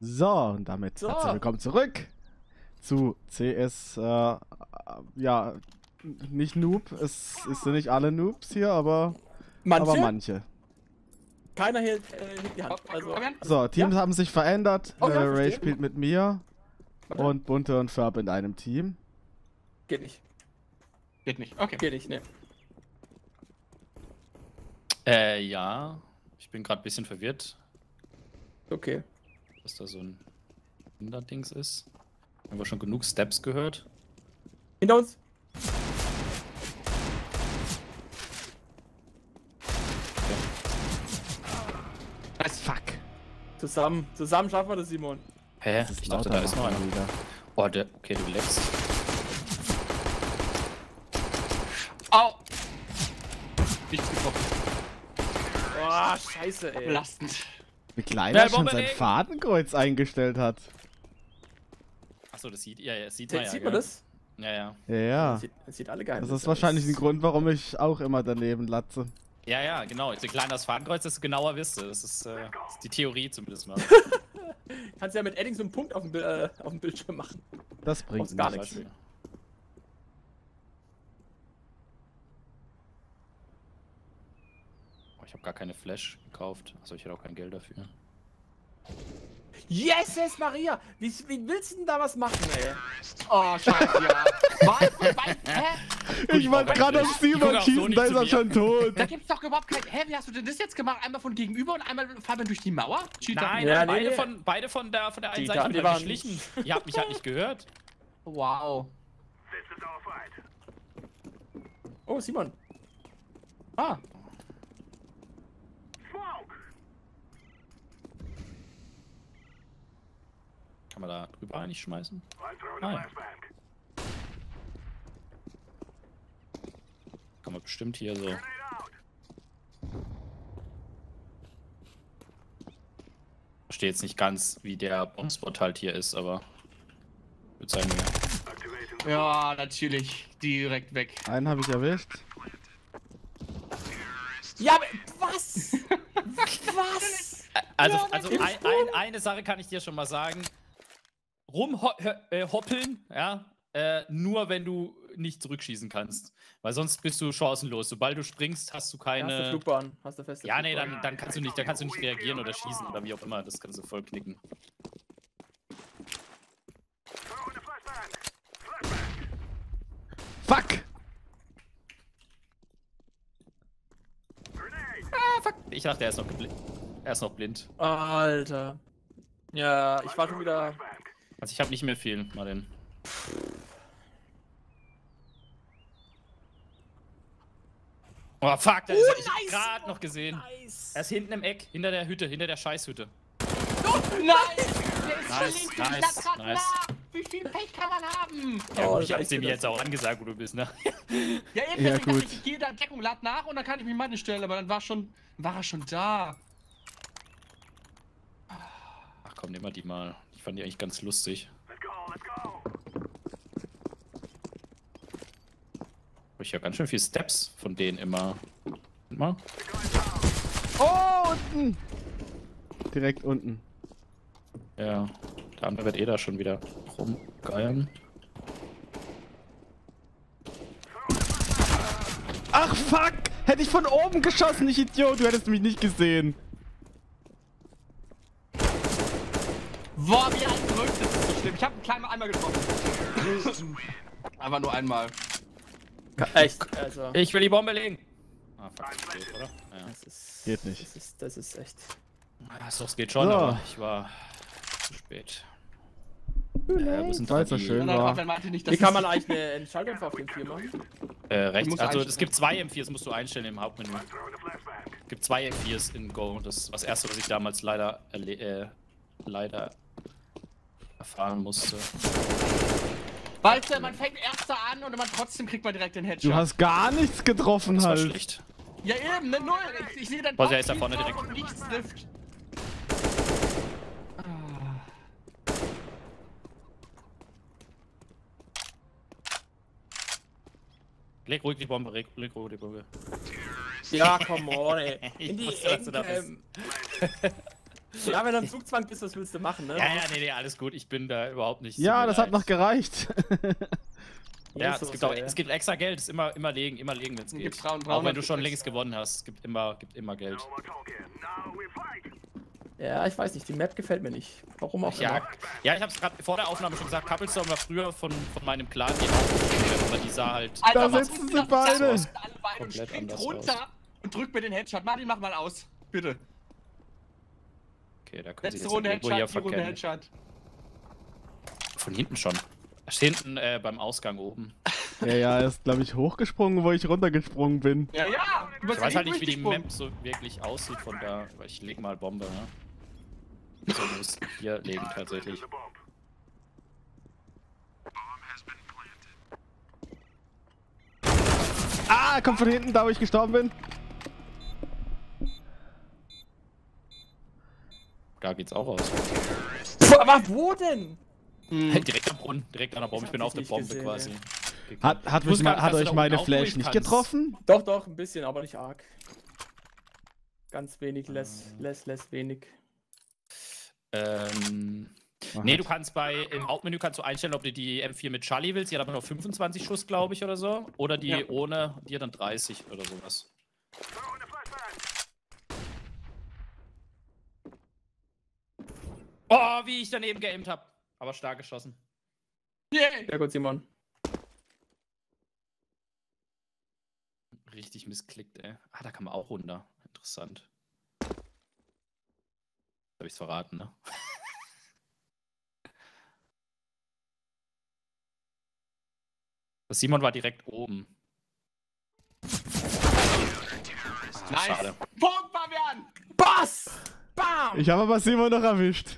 So, und damit So. herzlich willkommen zurück zu CS. Äh, ja, nicht Noob, es, es sind nicht alle Noobs hier, aber Manche? aber manche. Keiner hält, äh, die Hand. Also, Fabian? So, Teams haben sich verändert. Oh, ja, äh, Ray spielt mit mir Warte. und Bunte und Ferb in einem Team. geht nicht. Geht nicht. Okay. Geht nicht, ne. Äh, ja. Ich bin gerade ein bisschen verwirrt, Okay. Dass da so ein Hinderdings ist. Haben wir schon genug Steps gehört? Hinter uns. Nice. Fuck. Zusammen. Zusammen schaffen wir das, Simon. Hä? Das Ich dachte, da ist noch einer. wieder. Oh, der. Okay, du leckst. Au! Nichts getroffen. Oh, scheiße, ey. Belastend. Wie klein er schon sein. Fadenkreuz eingestellt hat. Achso, das sieht. Ja, ja, das sieht man ja. sieht man das? Ja, ja. Ja, ja. Das sieht, das sieht alle geil Das aus. ist wahrscheinlich ein Grund, warum ich auch immer daneben latze. Ja, ja, genau. Je kleiner das Fadenkreuz, desto genauer wirst du. Das ist, äh, das ist die Theorie zumindest mal. Kannst ja mit Edding so einen Punkt auf dem, äh, auf dem Bildschirm machen. Das bringt gar nichts. nichts. Ich habe gar keine Flash gekauft. Also ich hätte auch kein Geld dafür. Yes, yes, Maria! Wie, wie willst du denn da was machen, ey? Oh, scheiße, ja. Was? Was? Hä? Ich wollte gerade auf so schießen, da ist er schon tot. Da gibt's doch überhaupt kein. Hä, wie hast du denn das jetzt gemacht? Einmal von gegenüber und einmal Fabian durch die Mauer? Cheater. Nein, Ja, nein, beide, nee. Von, beide von der, von der einen Die Seite waren- geschlichen. Ihr habt mich halt nicht gehört. Wow. Oh, Simon. Ah. Kann man da drüber eigentlich schmeißen? Ja. Kann man bestimmt hier so. Verstehe jetzt nicht ganz, wie der Bombspot halt hier ist, aber. Würde sagen, ja. Ja, natürlich. Direkt weg. Einen habe ich erwischt. Ja, aber was? was? Also, Ja, also ein, ein, eine Sache kann ich dir schon mal sagen. Rumhoppeln, ja, äh, nur wenn du nicht zurückschießen kannst. Weil sonst bist du chancenlos. Sobald du springst, hast du Hast du keine. Flugbahn? Hast du feste Ja, nee, dann, dann kannst du nicht, dann kannst du nicht reagieren oder schießen oder wie auch immer. Das kannst du voll knicken. Fuck! Ah, fuck. Ich dachte, er ist noch Er ist noch blind. Alter. Ja, ich war schon wieder. Also ich habe nicht mehr viel, Martin. Oh fuck, da ist er. Ich hab nice. gerade noch gesehen. Nice. Er ist hinten im Eck, hinter der Hütte, hinter der Scheißhütte. Nein! Der ist Nice, nice, ich dachte grad nice. nach. Wie viel Pech kann man haben? Ja, Oh, gut, ich hab's dem jetzt auch angesagt, wo du bist, ne? Ja, eben Ja, gut. ich, ich gehe da in Deckung, lad nach und dann kann ich mich meine stellen, aber dann war schon, war er schon da. Ach komm, nimm mal die mal. Ich fand die eigentlich ganz lustig. Hab ich ja ganz schön viel Steps von denen immer. Guck Mal. Oh, unten! Direkt unten. Ja, der andere wird eh da schon wieder rumgeiern. Ach fuck! Hätte ich von oben geschossen, ich Idiot, du hättest mich nicht gesehen. Boah, wie ein Gerücht, das ist so schlimm. Ich habe einen kleinen einmal getroffen. Einfach nur einmal. Echt, also. Ich will die Bombe legen! Ah, fuck, das geht, oder? Ja. Das ist, Geht nicht. Das ist, das ist echt. Achso, es geht schon, So. aber ich war zu spät. Äh, wo sind so schön Nein, war. Meinte nicht, Wie kann man eigentlich eine Entscheidung auf den 4 machen? Äh, rechts. Also es gibt zwei M4s, musst du einstellen im Hauptmenü. Es gibt zwei M4s in Go. Das ist das erste, was ich damals leider erle äh, leider erfahren musste. Weißt du, man fängt erst da an und man trotzdem kriegt man direkt den Headshot. Du hast gar nichts getroffen Das war halt. schlecht. ja eben, ne Null. Ich, ich sehe dann Boah, der ist da vorne direkt. und nichts trifft. Leg ruhig die Bombe, leg, leg ruhig die Bombe. Ja, come on, ey. Ich In die wusste, Ja, wenn du im Zugzwang bist, was willst du machen, ne? Ja, ja, nee, nee, alles gut. Ich bin da überhaupt nicht. Ja, das hat noch gereicht. Ja, es gibt auch, es gibt extra Geld. Es ist immer, immer legen, immer legen, wenn es geht. gibt's Round- Auch wenn du schon links gewonnen hast. Es gibt immer, gibt immer Geld. Ja, ich weiß nicht, die Map gefällt mir nicht. Warum auch Ja, immer. ja ich hab's gerade vor der Aufnahme schon gesagt. Couplestone war früher von, von meinem Clan die aber die sah halt. Alter, Da was sitzen sie beide. Und springt runter und drückt mir den Headshot. Martin, mach mal aus. Bitte. Okay, da können Letzte jetzt Runde irgendwo hier Headshot, die Runde. Headshot. Von hinten schon. Hinten äh, beim Ausgang oben. ja, ja, er ist, glaube ich, hochgesprungen, wo ich runtergesprungen bin. Ja, ja. Du Ich weiß halt nicht, wie die Map so wirklich aussieht von da. Aber ich leg mal Bombe, ne? So muss hier legen tatsächlich. Ah, kommt von hinten, da wo ich gestorben bin. Da geht's auch aus. Puh, aber wo denn? direkt am Brunnen, direkt an der Bombe. Ich Ich bin auf der Bombe gesehen, quasi. Hat, hat, wusste mich, nicht, hat euch meine Flash nicht kannst. getroffen? Doch, doch, ein bisschen, aber nicht arg. Ganz wenig, less, less, less, wenig. Ähm. Aha. Nee, du kannst bei, im Hauptmenü kannst du einstellen, ob du die M4 mit Charlie willst. Die hat aber nur 25 Schuss, glaube ich, oder so. Oder die Ja. ohne, die hat dann 30 oder sowas. Oh, wie ich daneben geaimt hab. Aber stark geschossen. Yeah. Sehr gut, Simon. Richtig missklickt, ey. Ah, da kann man auch runter. Interessant. Hab ich's verraten, ne? Das Simon war direkt oben. Ah, Nice. Schade. Punkt, Fabian. Bass! Bam! Ich habe aber Simon noch erwischt.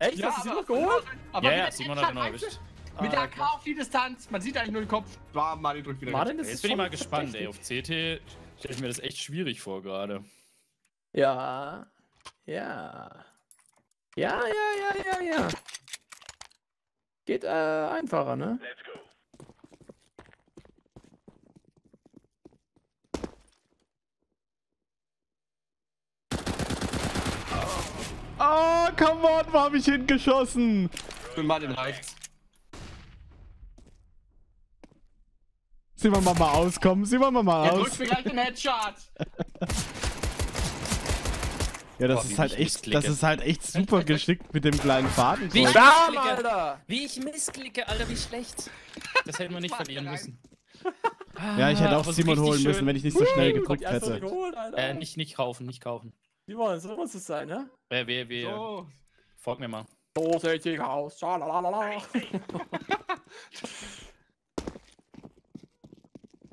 Echt? Ja, Hast du aber- Simon geholt? Aber Ja, mit ja, der Simon hat er noch erwischt. Mit der Ah, AK auf die Distanz. Man sieht eigentlich nur den Kopf. War Martin drückt wieder. Martin, Jetzt bin ich mal gespannt, ey. Auf CT stelle ich mir das echt schwierig vor gerade. Ja. Ja. Ja, ja, ja, ja, ja. Geht äh, einfacher, ne? Oh, come on, wo habe ich hingeschossen? Für Martin reicht's. Sieh mal mal aus, komm, sieh mal mal Er aus. drückt mir gleich den Headshot. Ja, das Boah, wie ist halt ich echt, missklicke. das ist halt echt super geschickt mit dem kleinen Faden. Wie ich Bam, missklicke. Alter! Wie ich missklicke, Alter, wie schlecht. Das hätten wir nicht verlieren müssen. Ja, ich hätte Ah, auch Simon holen schön. müssen, wenn ich nicht so schnell geguckt hätte. geholt. Äh, nicht, nicht kaufen, nicht kaufen. Simon, so muss es sein, ne? Wer, wer, wer. So. Folg mir mal. So sieht ich aus. Schalalala.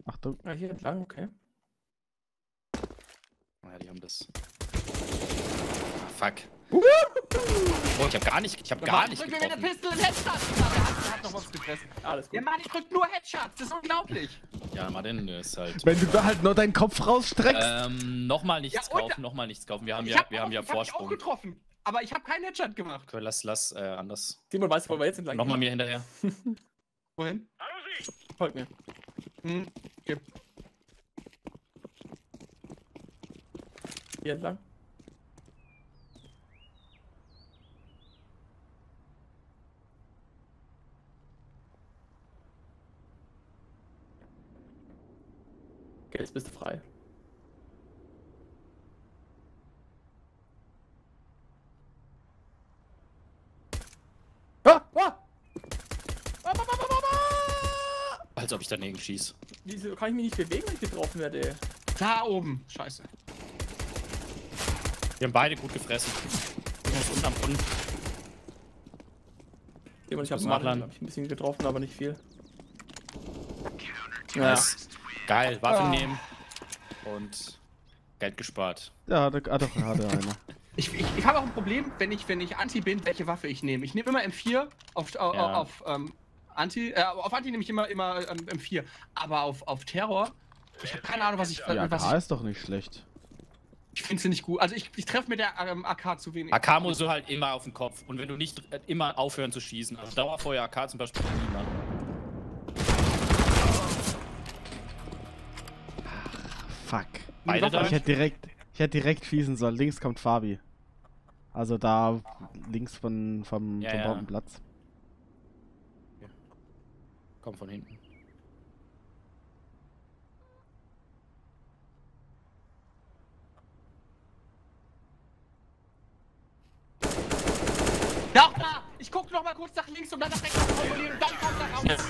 Achtung. Ja, hier entlang, okay. Ja, die haben das. Ah, fuck. Oh, ich hab gar nicht, ich hab gar nicht drückt mir mit der getroffen. Pistole den Headshot. Der hat, der hat noch was gefressen. Alles Der gut. Martin drückt nur Headshots. Das ist unglaublich. Ja, Martin ist halt. Wenn du da halt nur deinen Kopf rausstreckst. Ähm, nochmal nichts Ja, kaufen, nochmal nichts kaufen. Wir haben Ich ja, hab wir haben ja ich hab dich auch Vorsprung. getroffen. Aber ich habe keinen Headshot gemacht. Okay, lass, lass, äh, anders. Simon, weißt du, wo wir jetzt entlang Nochmal gehen? mir hinterher. Wohin? Folgt mir. Hm. Okay. Hier entlang. Okay, jetzt bist du frei. Ah, ah! Ah, ah, ah, ah, ah, ah! Als ob ich daneben schieß. Wieso kann ich mich nicht bewegen, wenn ich getroffen werde? Da oben. Scheiße. Wir haben beide gut gefressen. Ich muss unten am Brunnen. Ich habe Muss Martin, glaub ich, ein bisschen getroffen, aber nicht viel. Nice. Geil, Waffen Ah. nehmen. Und Geld gespart. Ja, hatte, ah, doch, hatte einer. Ich, ich, ich habe auch ein Problem, wenn ich, wenn ich Anti bin, welche Waffe ich nehme. Ich nehme immer M4 auf, Ja. auf ähm, Anti. Äh, auf Anti nehme ich immer, immer ähm, M4. Aber auf, auf Terror, ich habe keine Ahnung, was ich. Die was AK ich ist doch nicht schlecht. ich finde sie nicht gut. Also ich, ich treffe mit der ähm, AK zu wenig. AK musst du halt immer auf den Kopf. Und wenn du nicht äh, immer aufhören zu schießen. Also Dauerfeuer AK zum Beispiel niemand. Fuck. Beide? Ich hätte direkt, ich hätte direkt schießen sollen. Links kommt Fabi. Also da links von, vom, Ja, vom ja. Bombenplatz. Komm von hinten. Ja! Ich guck noch mal kurz nach links und dann nach rechts kontrollieren und dann kommt er raus.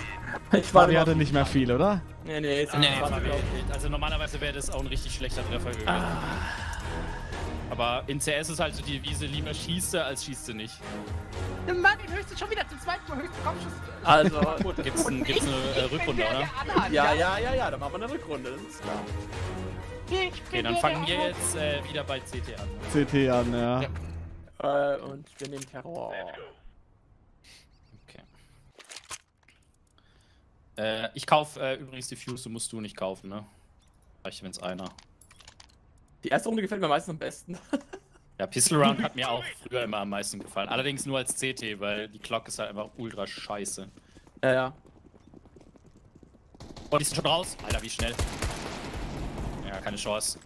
Ich war Fabi hatte nicht mehr viel, oder? Nee, nee, jetzt Nee, war nee, also normalerweise wäre das auch ein richtig schlechter Treffer gewesen. Aber in CS ist halt so die Devise, lieber schießt er, als schießt er nicht. Mann, den höchsten schon wieder zum zweiten Mal höchsten Kopfschuss. Also, Gibt's, ein, gibt's eine äh, Rückrunde, der, oder? ja, ja, ja, ja, dann machen wir eine Rückrunde, das ist klar. Ich Okay, dann fangen wir jetzt äh, wieder bei CT an. CT an, ja. Ja. Äh, und wir nehmen Terror. Okay. Äh, ich kauf äh, übrigens die Fuse, musst du nicht kaufen, ne? Reicht, wenn's einer. Die erste Runde gefällt mir meistens am besten. Ja, Pistol Round hat mir auch früher immer am meisten gefallen. Allerdings nur als CT, weil die Glock ist halt einfach ultra scheiße. Ja, ja. Oh, die ist schon raus. Alter, wie schnell. Ja, keine Chance.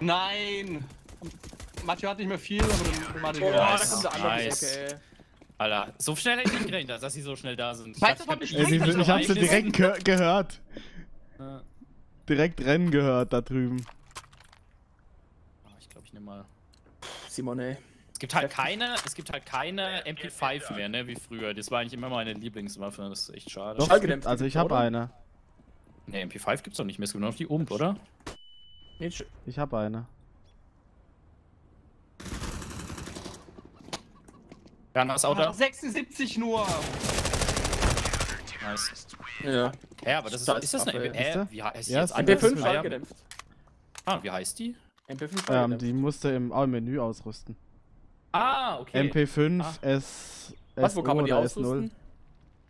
Nein! Mathieu hat nicht mehr viel, aber dann Oh, der da Nice. kommt der andere Nice. Ey. Alter, so schnell hätte ich nicht gerechnet, dass sie so schnell da sind. Ich Weißt was ich hab- sie, ich hab sie direkt ge gehört. Ja. Direkt rennen gehört da drüben. Ah, Ich glaube, ich nehme mal. Simon, ey. Es gibt halt keine, es gibt halt keine MP5 mehr, ne, wie früher. Das war eigentlich immer meine Lieblingswaffe, das ist echt schade. Doch, Schallgedämpft also ich habe eine. Ne, MP5 gibt's doch nicht mehr, es gibt nur noch die UMP, oder? Ich habe eine. Ja, das Auto. Ach, 76 nur! Nice. ja. Ja, aber das ist, Das ist das eine MP? ihr? wie heißt die Ja, jetzt? anders? MP5 das- Ah, wie heißt die? MP5 Ähm, die musste im, Menü ausrüsten. Ah, okay. MP5, Ah. S, Was, wo kann man die ausrüsten?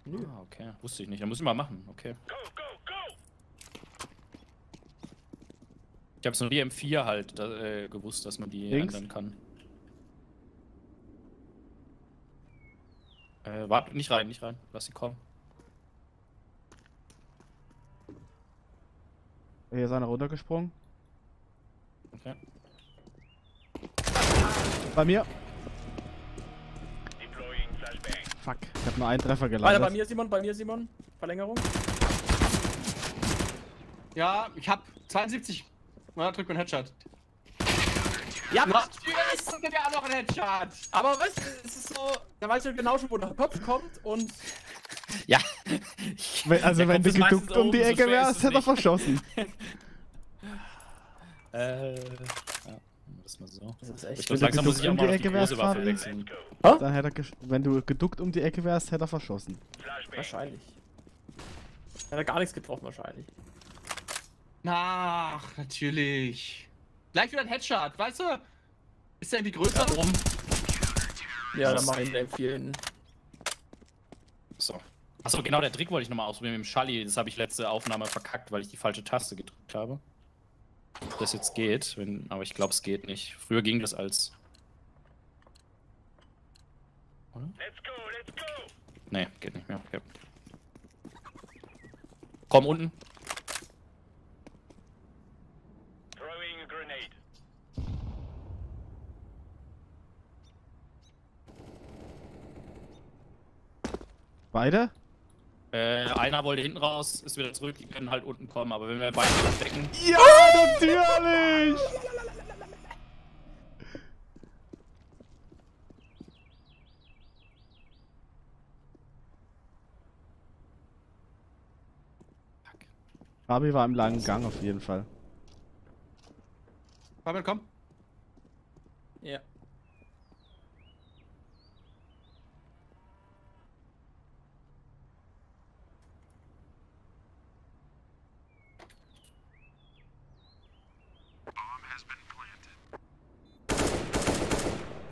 S0. Ah, okay. Wusste ich nicht. Da muss ich mal machen. Okay. Ich habe nur die M4 halt da, äh, gewusst, dass man die Links? ändern kann. Äh, warte, nicht rein, nicht rein. Lass sie kommen. Hier ist einer runtergesprungen. Okay. Bei mir. Fuck, ich habe nur einen Treffer Weiter gelandet. bei mir, Simon, bei mir, Simon. Verlängerung. Ja, ich hab 72. Na, drück mir einen Headshot. Ja, Natürlich drückt er auch noch einen Headshot! aber ist so, da weißt du genau schon, wo der Kopf kommt und Ja. Wenn, also Der wenn du geduckt um die so Ecke wärst, hätte er verschossen. Äh, ja. Das mal so. das ist Ich echt. glaube, langsam muss ich auch geduckt um mal die die Ecke wärst, große Waffe wechseln. Dann hätte er wenn du geduckt um die Ecke wärst, hätte er verschossen. Wahrscheinlich. Hat er gar nichts getroffen, wahrscheinlich. Ach, natürlich. Gleich wieder ein Headshot, weißt du? Ist der irgendwie größer? Warum? Ja, dann mach ich den M4 hin. So. Achso, genau, der Trick wollte ich nochmal ausprobieren mit dem Schalli. Das habe ich letzte Aufnahme verkackt, weil ich die falsche Taste gedrückt habe. Ob das jetzt geht, wenn, aber ich glaube, es geht nicht. Früher ging das als. Oder? Let's go, let's go! Nee, geht nicht mehr. Okay. Komm unten. Beide? Äh, einer wollte hinten raus, ist wieder zurück, die können halt unten kommen, aber wenn wir beide decken. Ja, natürlich! Fabi war im langen Gang auf jeden Fall. Fabian, komm. Ja.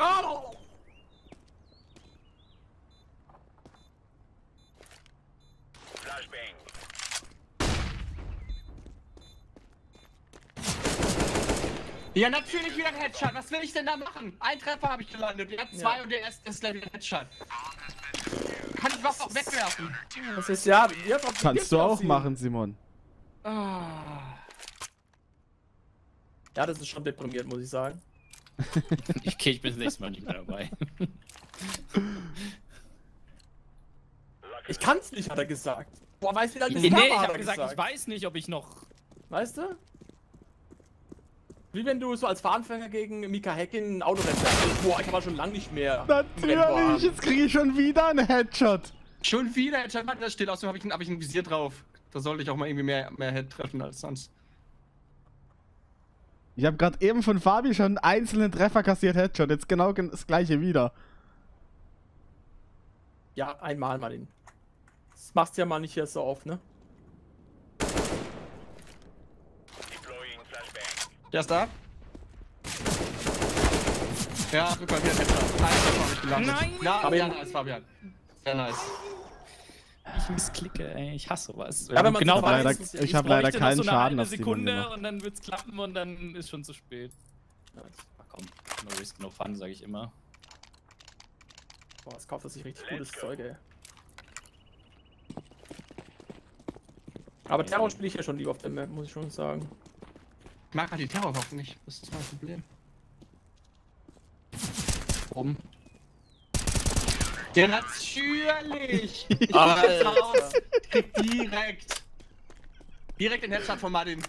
Oh! Flashbang. Ja, natürlich wieder ein Headshot. Was will ich denn da machen? Ein Treffer habe ich gelandet. Wir hatten zwei Ja. und der erste ist ein Headshot. Kann ich was auch wegwerfen? Das ist ja. Ihr habt Kannst du auch machen, Simon. Ah. Ja, das ist schon deprimiert, muss ich sagen. Okay, ich bin das nächste Mal nicht mehr dabei. Ich kann's nicht, hat er gesagt. Boah, weiß wieder Nee, nee, ich habe gesagt, ich weiß nicht, ob ich noch. Weißt du? Wie wenn du so als Fahranfänger gegen Mika Häkkinen ein Autorennen fährst. Boah, ich habe schon lange nicht mehr. Natürlich, jetzt kriege ich schon wieder einen Headshot. Schon wieder, Headshot, das steht außerdem habe ich, hab ich ein Visier drauf. Da sollte ich auch mal irgendwie mehr, mehr Head treffen als sonst. Ich habe gerade eben von Fabi schon einen einzelnen Treffer kassiert, Headshot. Jetzt genau gen- das gleiche wieder. Ja, einmal mal den. Das machst du ja mal nicht hier so oft, ne? Der ist da. Ja, mal, wieder ein Headshot. Nein, das habe ich gelandet. Nein! Ja, sehr eben- nice, Fabian. Sehr nice. Ich missklicke, ey. Ich hasse was. Ja, wenn genau leider- weiß, ja- ich jetzt hab brauche leider keinen so Schaden auf Sekunde und dann wird's klappen und dann ist schon zu spät. Ach komm, no risk, no fun, sage ich immer. Boah, das kauft sich richtig gutes Zeug, ey. Aber Terror spiele ich ja schon lieber auf der Map, muss ich schon sagen. Ich mag halt die Terrorwaffen nicht. Das ist mein Problem. Warum? Ja, natürlich! Ich Alter. raus. Krieg direkt. Direkt den Headshot von Martin.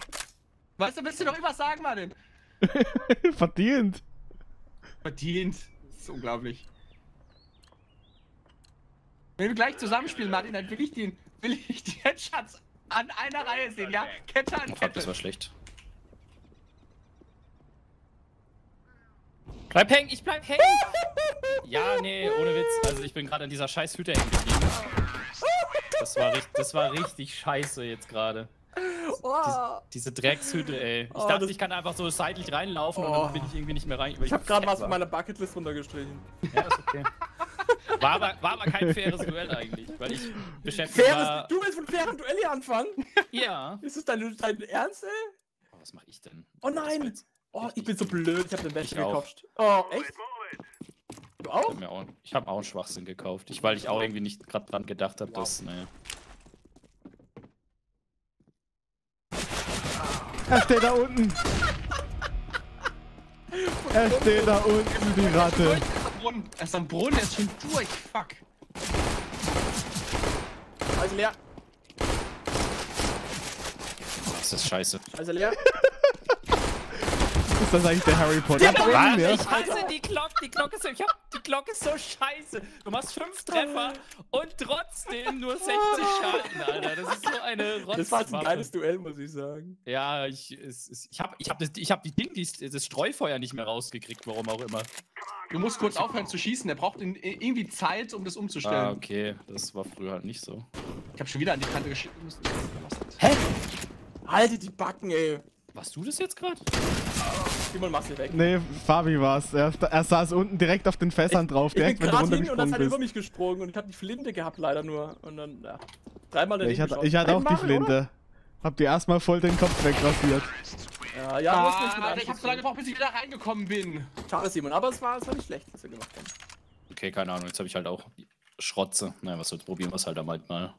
Weißt du, willst du noch irgendwas sagen, Martin? Verdient. Verdient. Das ist unglaublich. Wenn wir gleich zusammenspielen, Martin, dann will ich den, will ich die Headshots an einer Reihe sehen, ja? Kette an Oh, fuck, das Kette. war schlecht. Bleib hängen, ich bleib hängen! ja, nee, ohne Witz. Also ich bin gerade an dieser scheiß Hütte hängen geblieben. Das war, richtig, das war richtig scheiße jetzt gerade. Oh, Diese Dreckshütte, ey. Ich Oh, dachte, ich kann einfach so seitlich reinlaufen und Oh. dann bin ich irgendwie nicht mehr rein. weil ich habe gerade was von meiner Bucketlist runtergestrichen. Ja, ist okay. War aber, war aber kein faires Duell eigentlich, weil ich beschäftigt Faires, war. du willst von fairen Duell hier anfangen? Ja. Ist das dein, dein Ernst, ey? Oh, was mache ich denn? Oh nein! Oh, ich bin so blöd, ich habe den auch. gekauft. Oh, echt? Du Ich auch? habe ich hab auch einen Schwachsinn gekauft. Ich, weil ich auch irgendwie nicht gerade dran gedacht habe, dass. Naja. Er steht da unten. Er steht da unten, die Ratte. Er ist am Brunnen. Er ist schon durch. Fuck. Also leer. Das ist scheiße. Also leer. Das eigentlich der Harry Potter? ja? Ich hasse die Glocke. Die Glocke ist so, ich hab, die Glocke ist so scheiße. Du machst fünf Treffer und trotzdem nur 60 Schaden, Alter. Das ist so eine Rotzwaffe. Das war jetzt ein geiles Duell, muss ich sagen. Ja, ich, es, es, ich hab, ich hab, das, ich hab die Ding, die, das Streufeuer nicht mehr rausgekriegt, warum auch immer. Du musst kurz aufhören zu schießen. Er braucht irgendwie Zeit, um das umzustellen. Ah, okay. Das war früher halt nicht so. Ich habe schon wieder an die Kante geschossen. Haltet die Backen, ey. Warst du das jetzt gerade? Simon, mach's hier weg. Nee, Fabi war's. Er, er saß unten direkt auf den Fässern drauf, ich bin direkt wenn du gerade hin und dann runtergesprungen ist er über bist. mich gesprungen und ich hab die Flinte gehabt leider nur. Und dann, ja. Dreimal Ja, ich daneben hatte, ich hatte auch die. Einmal, Flinte. Hab dir erstmal voll den Kopf wegrasiert. oder? Ja, ja, Ah, mit Alter, ich hab so lange gebraucht, bis ich wieder reingekommen bin. Schade, Simon, aber es war, es war nicht schlecht, was wir gemacht haben. Okay, keine Ahnung. Jetzt habe ich halt auch Schrotze. Naja, was soll's probieren, was halt am halt mal.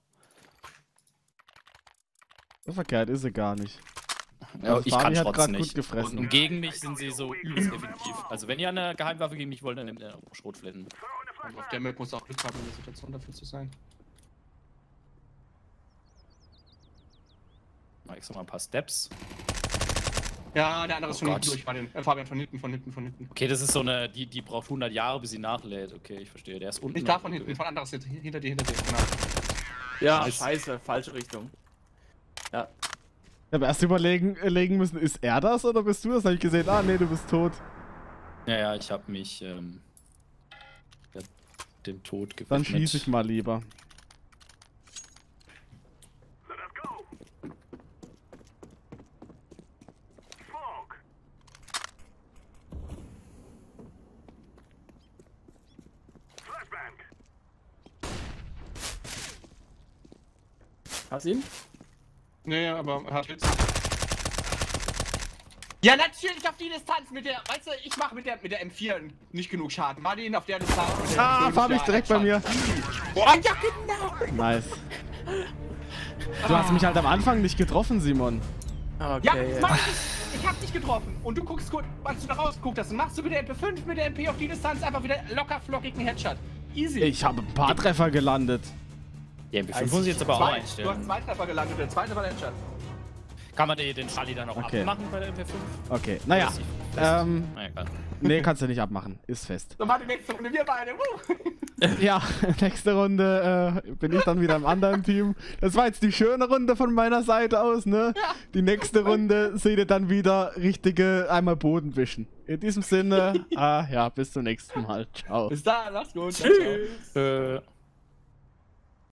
So verkehrt ist sie gar nicht. Ja, Also ich Fabi kann hat Schrotzen grad gut nicht. gefressen. Und, und gegen mich sind sie so übelst effektiv. Also wenn ihr eine Geheimwaffe gegen mich wollt, dann nehmt ihr Schrotflinten. Also auf der Map muss auch Glück haben, in der Situation dafür zu sein. Mach extra mal ein paar Steps. Ja, der andere ist Oh von Gott. hinten durch, Martin. Äh, Fabian, von hinten, von hinten, von hinten. Okay, das ist so eine, die, die braucht 100 Jahre, bis sie nachlädt. Okay, ich verstehe. Der ist unten. Nicht da von hinten, von anderer Seite. Hinter dir, hinter dir. Genau. Ja, scheiße, falsche Richtung. Ja. Ich hab erst überlegen äh, legen müssen, ist er das oder bist du das? Dann hab ich gesehen, ah nee, du bist tot. Ja, ja, ich habe mich ähm, dem Tod gewidmet. Dann schieße ich mal lieber. Hast du ihn? Nee, aber er hat Hits. Ja, natürlich auf die Distanz mit der, weißt du, ich mache mit der, mit der M4 nicht genug Schaden. Martin auf der Distanz. mit der Ah, M5, Fabi ist direkt bei mir. Boah, ja genau. Nice. Du hast mich halt am Anfang nicht getroffen, Simon. Okay. Ja, das meine ich, ich hab dich getroffen und du guckst kurz, als du da rausgeguckt hast, machst du mit der MP5 mit der MP auf die Distanz einfach wieder locker flockigen Headshot. Easy. Ich habe ein paar Treffer gelandet. Die MP5 muss ich jetzt aber auch Zwei, du hast einstellen. zwei Treffer gelandet, der zweite war der Headshot. Kann man den den Charlie dann auch Okay. abmachen bei der MP5? Okay, naja. Ähm, Na egal. nee, kannst du nicht abmachen. Ist fest. So war die nächste Runde, wir beide. Woo. Ja, nächste Runde äh, bin ich dann wieder im anderen Team. Das war jetzt die schöne Runde von meiner Seite aus, ne? Die nächste Runde seht ihr dann wieder richtige einmal Boden wischen. In diesem Sinne, ah, ja, bis zum nächsten Mal. Ciao. Bis dann, mach's gut. Ciao. Äh,